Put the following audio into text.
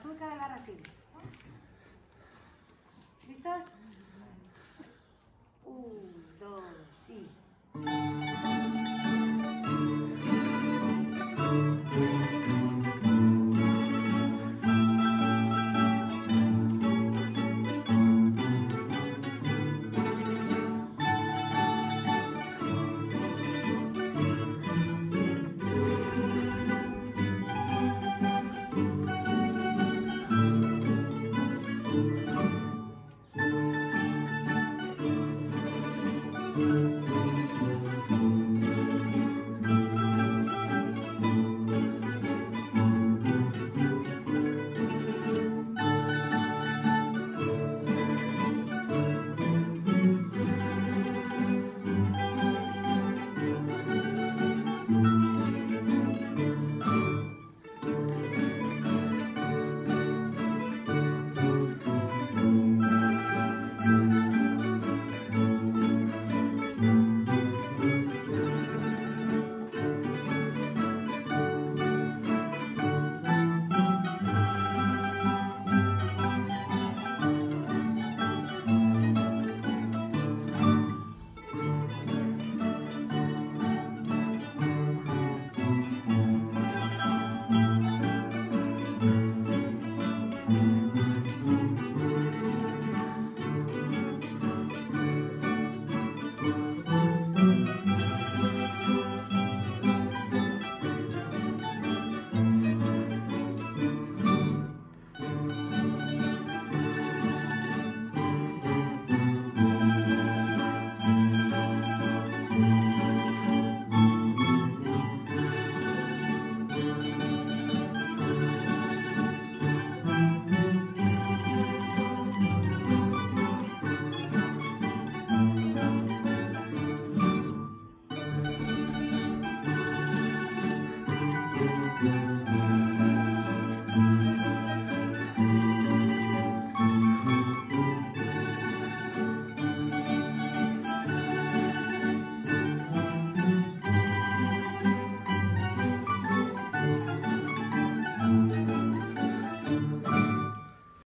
azul que agarra así. ¿Listos?